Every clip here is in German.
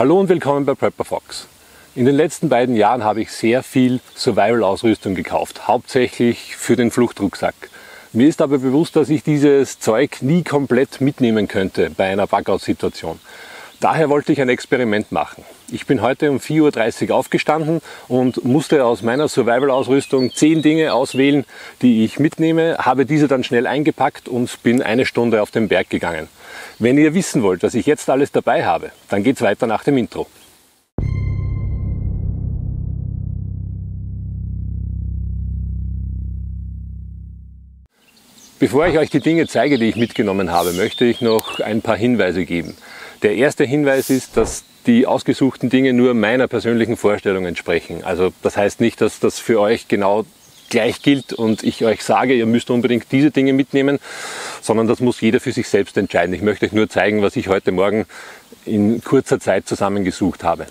Hallo und willkommen bei Prepper Fox. In den letzten beiden Jahren habe ich sehr viel Survival-Ausrüstung gekauft, hauptsächlich für den Fluchtrucksack. Mir ist aber bewusst, dass ich dieses Zeug nie komplett mitnehmen könnte bei einer Bugout-Situation. Daher wollte ich ein Experiment machen. Ich bin heute um 4.30 Uhr aufgestanden und musste aus meiner Survival-Ausrüstung zehn Dinge auswählen, die ich mitnehme, habe diese dann schnell eingepackt und bin eine Stunde auf den Berg gegangen. Wenn ihr wissen wollt, was ich jetzt alles dabei habe, dann geht's weiter nach dem Intro. Bevor ich euch die Dinge zeige, die ich mitgenommen habe, möchte ich noch ein paar Hinweise geben. Der erste Hinweis ist, dass die ausgesuchten Dinge nur meiner persönlichen Vorstellung entsprechen. Also das heißt nicht, dass das für euch genau gleich gilt und ich euch sage, ihr müsst unbedingt diese Dinge mitnehmen, sondern das muss jeder für sich selbst entscheiden. Ich möchte euch nur zeigen, was ich heute Morgen in kurzer Zeit zusammengesucht habe.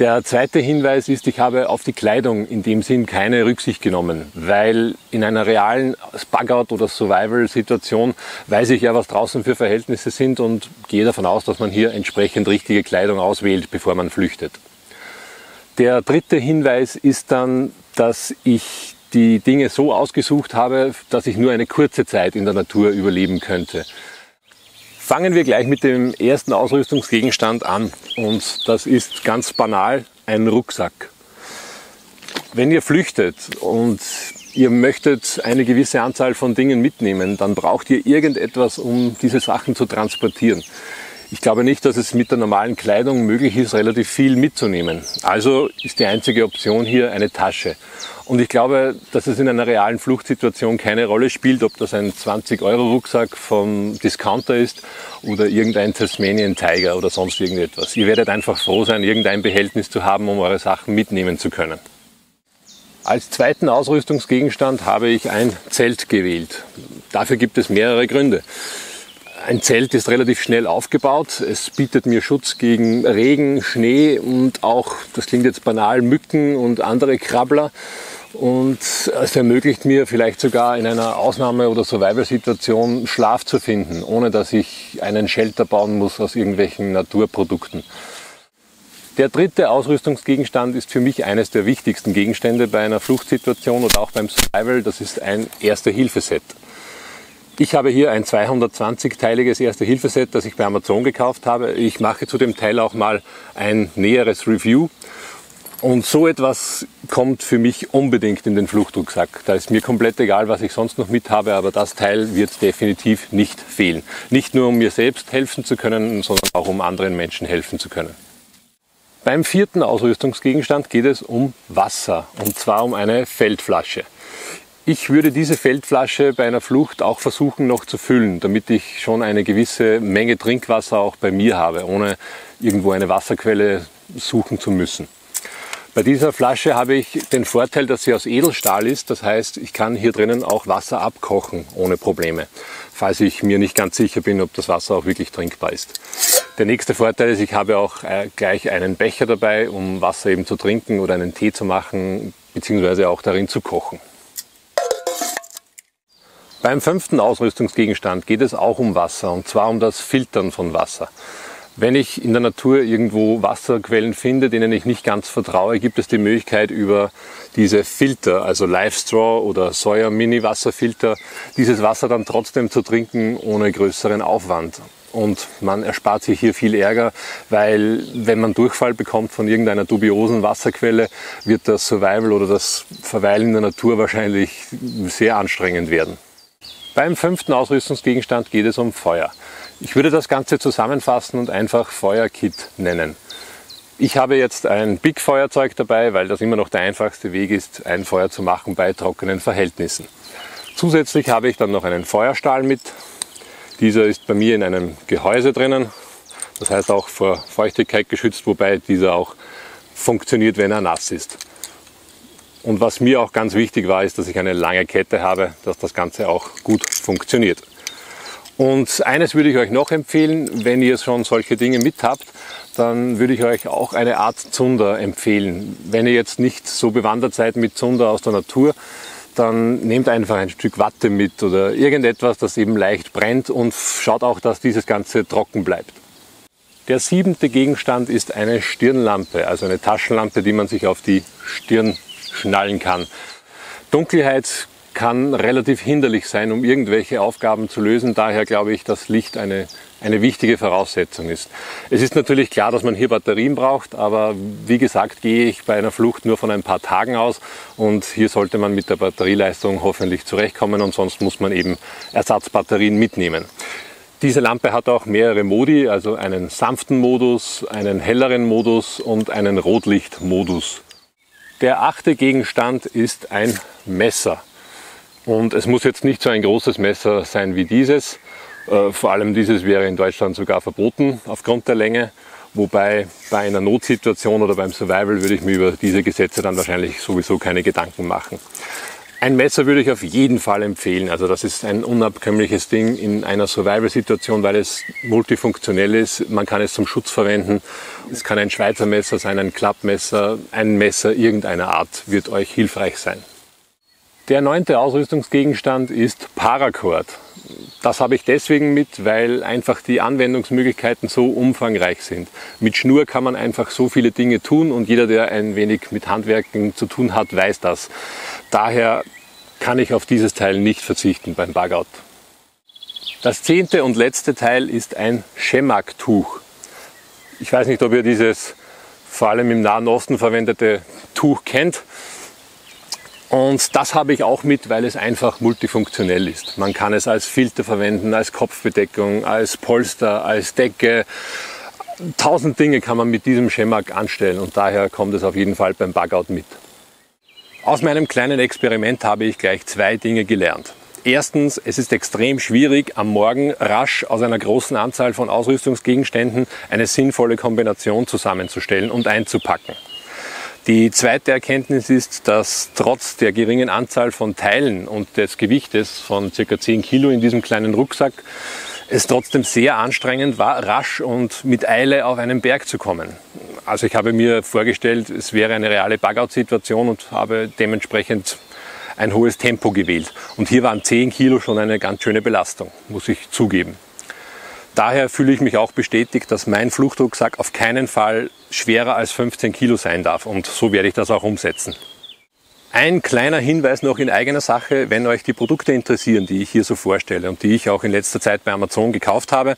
Der zweite Hinweis ist, ich habe auf die Kleidung in dem Sinn keine Rücksicht genommen, weil in einer realen Bug-out oder Survival-Situation weiß ich ja, was draußen für Verhältnisse sind und gehe davon aus, dass man hier entsprechend richtige Kleidung auswählt, bevor man flüchtet. Der dritte Hinweis ist dann, dass ich die Dinge so ausgesucht habe, dass ich nur eine kurze Zeit in der Natur überleben könnte. Fangen wir gleich mit dem ersten Ausrüstungsgegenstand an und das ist ganz banal ein Rucksack. Wenn ihr flüchtet und ihr möchtet eine gewisse Anzahl von Dingen mitnehmen, dann braucht ihr irgendetwas, um diese Sachen zu transportieren. Ich glaube nicht, dass es mit der normalen Kleidung möglich ist, relativ viel mitzunehmen. Also ist die einzige Option hier eine Tasche. Und ich glaube, dass es in einer realen Fluchtsituation keine Rolle spielt, ob das ein 20-Euro-Rucksack vom Discounter ist oder irgendein Tasmanian Tiger oder sonst irgendetwas. Ihr werdet einfach froh sein, irgendein Behältnis zu haben, um eure Sachen mitnehmen zu können. Als zweiten Ausrüstungsgegenstand habe ich ein Zelt gewählt. Dafür gibt es mehrere Gründe. Ein Zelt ist relativ schnell aufgebaut. Es bietet mir Schutz gegen Regen, Schnee und auch, das klingt jetzt banal, Mücken und andere Krabbler. Und es ermöglicht mir vielleicht sogar in einer Ausnahme- oder Survival-Situation Schlaf zu finden, ohne dass ich einen Shelter bauen muss aus irgendwelchen Naturprodukten. Der dritte Ausrüstungsgegenstand ist für mich eines der wichtigsten Gegenstände bei einer Fluchtsituation oder auch beim Survival. Das ist ein Erste-Hilfe-Set. Ich habe hier ein 220-teiliges Erste-Hilfe-Set, das ich bei Amazon gekauft habe. Ich mache zu dem Teil auch mal ein näheres Review. Und so etwas kommt für mich unbedingt in den Fluchtrucksack. Da ist mir komplett egal, was ich sonst noch mit habe, aber das Teil wird definitiv nicht fehlen. Nicht nur um mir selbst helfen zu können, sondern auch um anderen Menschen helfen zu können. Beim vierten Ausrüstungsgegenstand geht es um Wasser und zwar um eine Feldflasche. Ich würde diese Feldflasche bei einer Flucht auch versuchen noch zu füllen, damit ich schon eine gewisse Menge Trinkwasser auch bei mir habe, ohne irgendwo eine Wasserquelle suchen zu müssen. Bei dieser Flasche habe ich den Vorteil, dass sie aus Edelstahl ist. Das heißt, ich kann hier drinnen auch Wasser abkochen ohne Probleme, falls ich mir nicht ganz sicher bin, ob das Wasser auch wirklich trinkbar ist. Der nächste Vorteil ist, ich habe auch äh, gleich einen Becher dabei, um Wasser eben zu trinken oder einen Tee zu machen, beziehungsweise auch darin zu kochen. Beim fünften Ausrüstungsgegenstand geht es auch um Wasser und zwar um das Filtern von Wasser. Wenn ich in der Natur irgendwo Wasserquellen finde, denen ich nicht ganz vertraue, gibt es die Möglichkeit über diese Filter, also Live Straw oder Sawyer Mini Wasserfilter, dieses Wasser dann trotzdem zu trinken ohne größeren Aufwand. Und man erspart sich hier viel Ärger, weil wenn man Durchfall bekommt von irgendeiner dubiosen Wasserquelle, wird das Survival oder das Verweilen in der Natur wahrscheinlich sehr anstrengend werden. Beim fünften Ausrüstungsgegenstand geht es um Feuer. Ich würde das Ganze zusammenfassen und einfach Feuerkit nennen. Ich habe jetzt ein Big Feuerzeug dabei, weil das immer noch der einfachste Weg ist, ein Feuer zu machen bei trockenen Verhältnissen. Zusätzlich habe ich dann noch einen Feuerstahl mit. Dieser ist bei mir in einem Gehäuse drinnen. Das heißt auch vor Feuchtigkeit geschützt, wobei dieser auch funktioniert, wenn er nass ist. Und was mir auch ganz wichtig war, ist, dass ich eine lange Kette habe, dass das Ganze auch gut funktioniert. Und eines würde ich euch noch empfehlen, wenn ihr schon solche Dinge mit habt, dann würde ich euch auch eine Art Zunder empfehlen. Wenn ihr jetzt nicht so bewandert seid mit Zunder aus der Natur, dann nehmt einfach ein Stück Watte mit oder irgendetwas, das eben leicht brennt und schaut auch, dass dieses Ganze trocken bleibt. Der siebente Gegenstand ist eine Stirnlampe, also eine Taschenlampe, die man sich auf die Stirn schnallen kann. Dunkelheit kann relativ hinderlich sein, um irgendwelche Aufgaben zu lösen. Daher glaube ich, dass Licht eine, eine wichtige Voraussetzung ist. Es ist natürlich klar, dass man hier Batterien braucht, aber wie gesagt, gehe ich bei einer Flucht nur von ein paar Tagen aus und hier sollte man mit der Batterieleistung hoffentlich zurechtkommen und sonst muss man eben Ersatzbatterien mitnehmen. Diese Lampe hat auch mehrere Modi, also einen sanften Modus, einen helleren Modus und einen Rotlichtmodus. Der achte Gegenstand ist ein Messer. Und es muss jetzt nicht so ein großes Messer sein wie dieses. Äh, vor allem dieses wäre in Deutschland sogar verboten aufgrund der Länge. Wobei bei einer Notsituation oder beim Survival würde ich mir über diese Gesetze dann wahrscheinlich sowieso keine Gedanken machen. Ein Messer würde ich auf jeden Fall empfehlen. Also das ist ein unabkömmliches Ding in einer Survival-Situation, weil es multifunktionell ist. Man kann es zum Schutz verwenden. Es kann ein Schweizer Messer sein, ein Klappmesser, ein Messer irgendeiner Art wird euch hilfreich sein. Der neunte Ausrüstungsgegenstand ist Paracord. Das habe ich deswegen mit, weil einfach die Anwendungsmöglichkeiten so umfangreich sind. Mit Schnur kann man einfach so viele Dinge tun und jeder, der ein wenig mit Handwerken zu tun hat, weiß das. Daher kann ich auf dieses Teil nicht verzichten beim Bugout. Das zehnte und letzte Teil ist ein Schemak-Tuch. Ich weiß nicht, ob ihr dieses vor allem im Nahen Osten verwendete Tuch kennt. Und das habe ich auch mit, weil es einfach multifunktionell ist. Man kann es als Filter verwenden, als Kopfbedeckung, als Polster, als Decke. Tausend Dinge kann man mit diesem Schemak anstellen und daher kommt es auf jeden Fall beim Bugout mit. Aus meinem kleinen Experiment habe ich gleich zwei Dinge gelernt. Erstens, es ist extrem schwierig, am Morgen rasch aus einer großen Anzahl von Ausrüstungsgegenständen eine sinnvolle Kombination zusammenzustellen und einzupacken. Die zweite Erkenntnis ist, dass trotz der geringen Anzahl von Teilen und des Gewichtes von circa 10 Kilo in diesem kleinen Rucksack es trotzdem sehr anstrengend war, rasch und mit Eile auf einen Berg zu kommen. Also ich habe mir vorgestellt, es wäre eine reale Bug-out-Situation und habe dementsprechend ein hohes Tempo gewählt. Und hier waren 10 Kilo schon eine ganz schöne Belastung, muss ich zugeben. Daher fühle ich mich auch bestätigt, dass mein Fluchtrucksack auf keinen Fall schwerer als 15 Kilo sein darf. Und so werde ich das auch umsetzen. Ein kleiner Hinweis noch in eigener Sache, wenn euch die Produkte interessieren, die ich hier so vorstelle und die ich auch in letzter Zeit bei Amazon gekauft habe,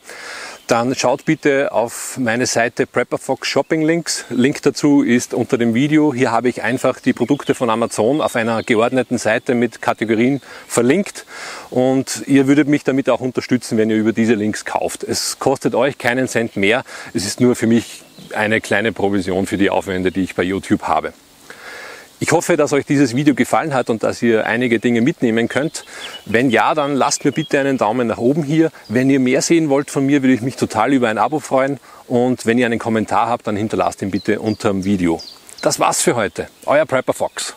dann schaut bitte auf meine Seite Prepperfox Shopping Links. Link dazu ist unter dem Video. Hier habe ich einfach die Produkte von Amazon auf einer geordneten Seite mit Kategorien verlinkt und ihr würdet mich damit auch unterstützen, wenn ihr über diese Links kauft. Es kostet euch keinen Cent mehr. Es ist nur für mich eine kleine Provision für die Aufwände, die ich bei YouTube habe. Ich hoffe, dass euch dieses Video gefallen hat und dass ihr einige Dinge mitnehmen könnt. Wenn ja, dann lasst mir bitte einen Daumen nach oben hier. Wenn ihr mehr sehen wollt von mir, würde ich mich total über ein Abo freuen. Und wenn ihr einen Kommentar habt, dann hinterlasst ihn bitte unter dem Video. Das war's für heute. Euer Prepper Fox.